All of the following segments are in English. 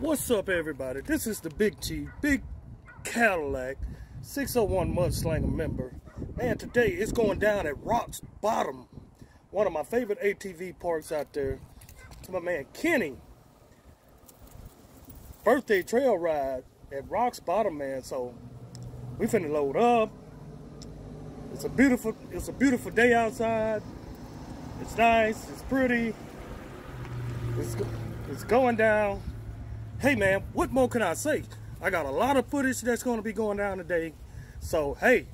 What's up, everybody? This is the Big T, Bigg Cadillac, 601 Mudslanger member. Man, today it's going down at Rocks Bottom, one of my favorite ATV parks out there. To my man Kenny. Birthday trail ride at Rocks Bottom, man. So we finna load up. It's a beautiful, it's a beautiful day outside. It's nice, it's pretty. It's, it's going down hey man, what more can I say? I got a lot of footage that's going to be going down today. So, hey,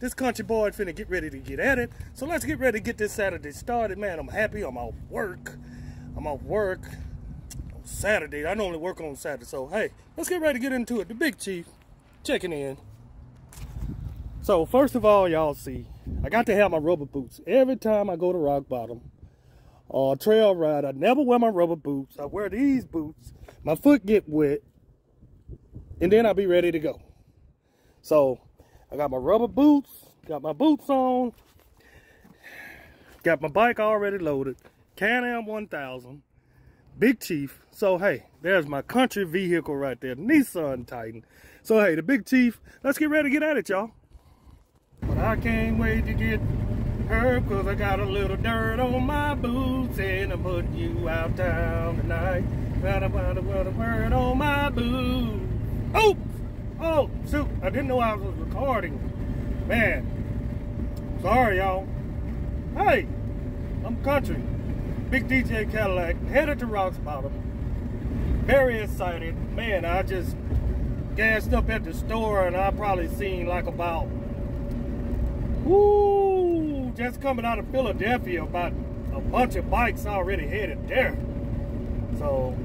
this country boy finna get ready to get at it. So let's get ready to get this Saturday started, man. I'm happy. I'm off work. I'm off work on Saturday. I normally work on Saturday. So, hey, let's get ready to get into it. The Big Chief checking in. So, first of all, y'all see, I got to have my rubber boots every time I go to rock bottom or trail ride. I never wear my rubber boots. I wear these boots my foot get wet, and then I'll be ready to go. So I got my rubber boots, got my boots on, got my bike already loaded, Can-Am 1000, Big Chief. So hey, there's my country vehicle right there, Nissan Titan. So hey, the Big Chief, let's get ready to get at it, y'all. But I can't wait to get her, cause I got a little dirt on my boots, and I'm putting you out town tonight. Got a word, word, word on my boo. Oh! Oh, shoot. I didn't know I was recording. Man. Sorry, y'all. Hey, I'm country. Big DJ Cadillac, headed to Rocks Bottom. Very excited. Man, I just gassed up at the store and I probably seen like about, whoo, just coming out of Philadelphia, about a bunch of bikes already headed there. So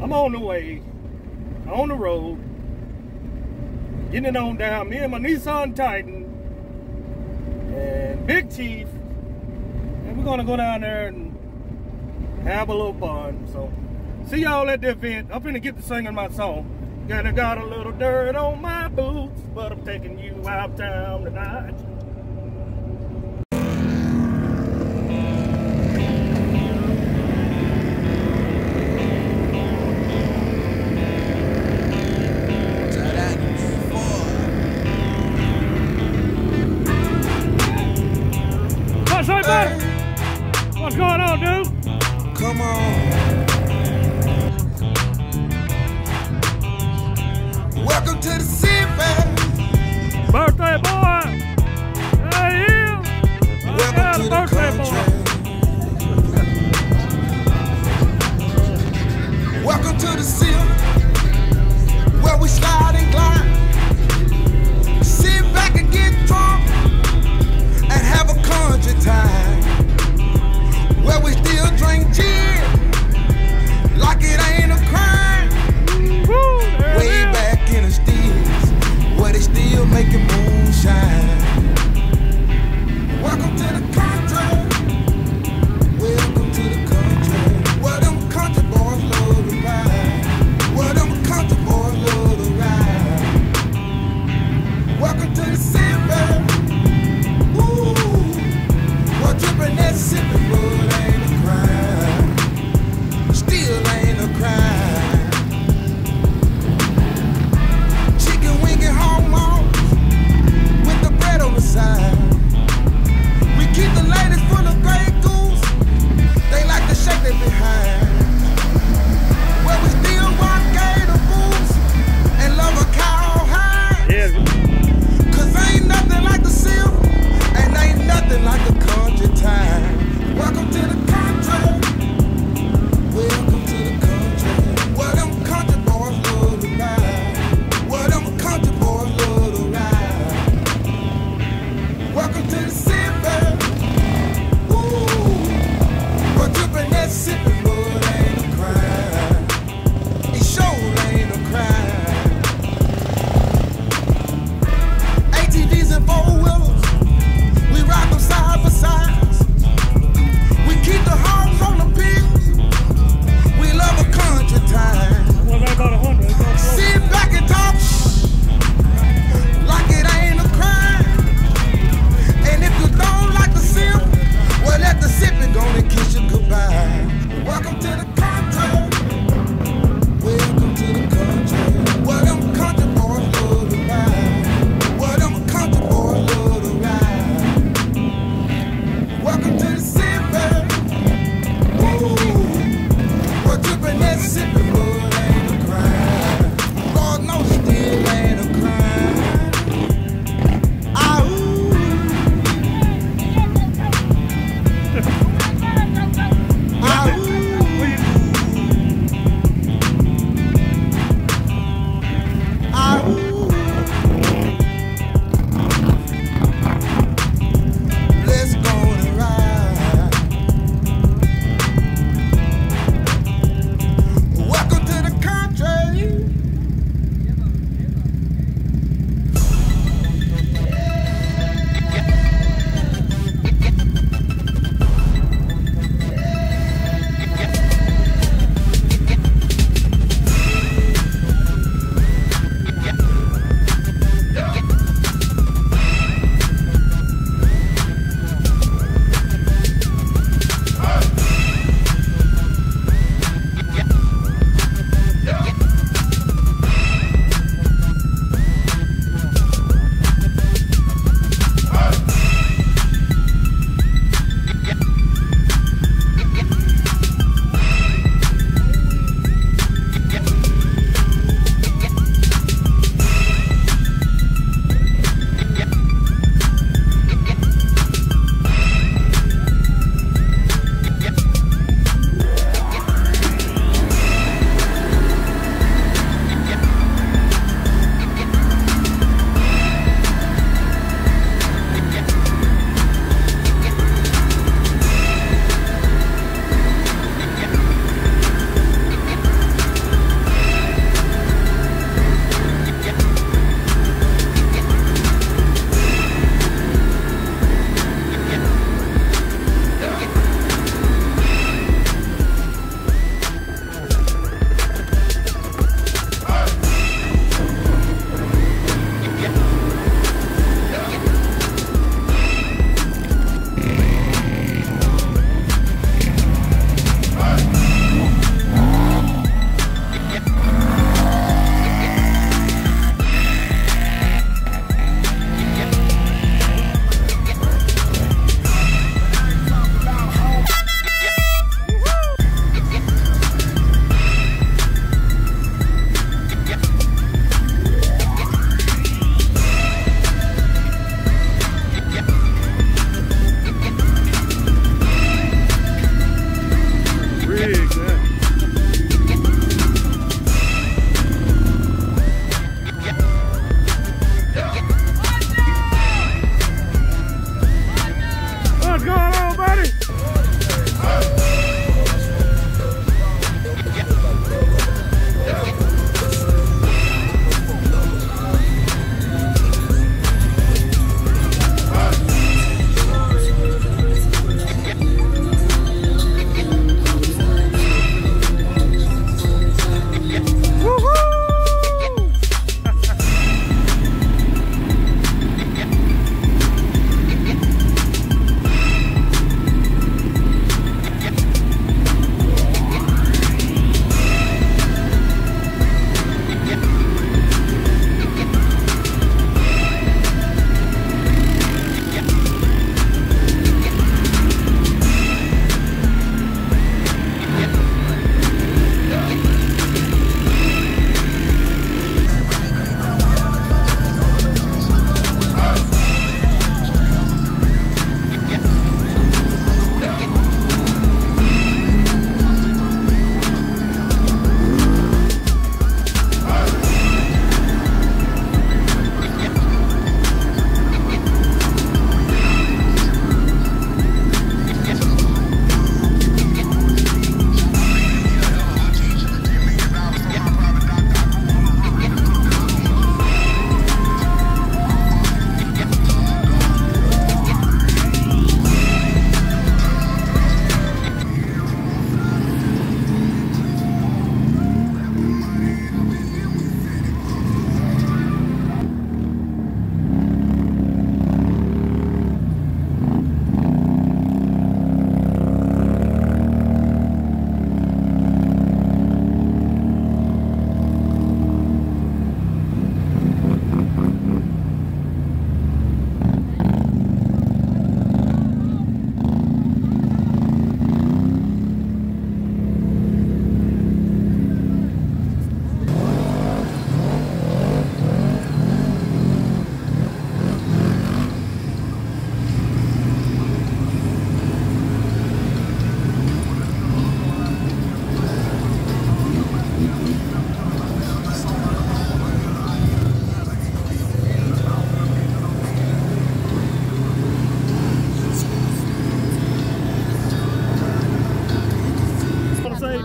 I'm on the way, on the road, getting it on down. Me and my Nissan Titan and Big Chief, and we're gonna go down there and have a little fun. So, see y'all at the event. I'm finna get to singing my song. Gonna got a little dirt on my boots, but I'm taking you out town tonight. Come on. Welcome to the city. Birthday boy. Hey, you. Welcome to the birthday country. Welcome to the city, still making moonshine.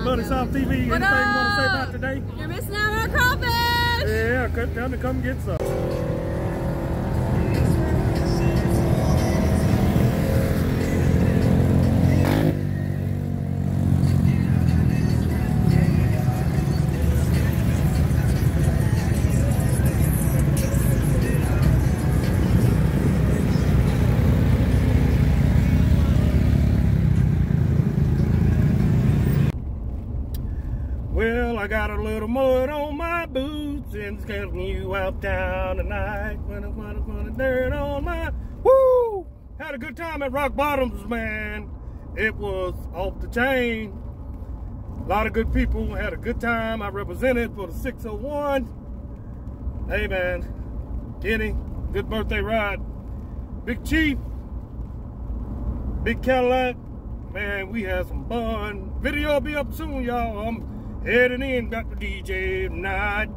Money South TV. Anything you want to say about today? You're missing out on crawfish. Yeah, come, time to come get some. I got a little mud on my boots and scaling you out down tonight. When I want to dirt on my woo! Had a good time at Rock Bottoms, man. It was off the chain. A lot of good people had a good time. I represented for the 601. Hey man, Kenny, good birthday ride. Big Chief, Bigg Cadillac, man, we had some fun. Video will be up soon, y'all. I'm heading in, the DJ tonight.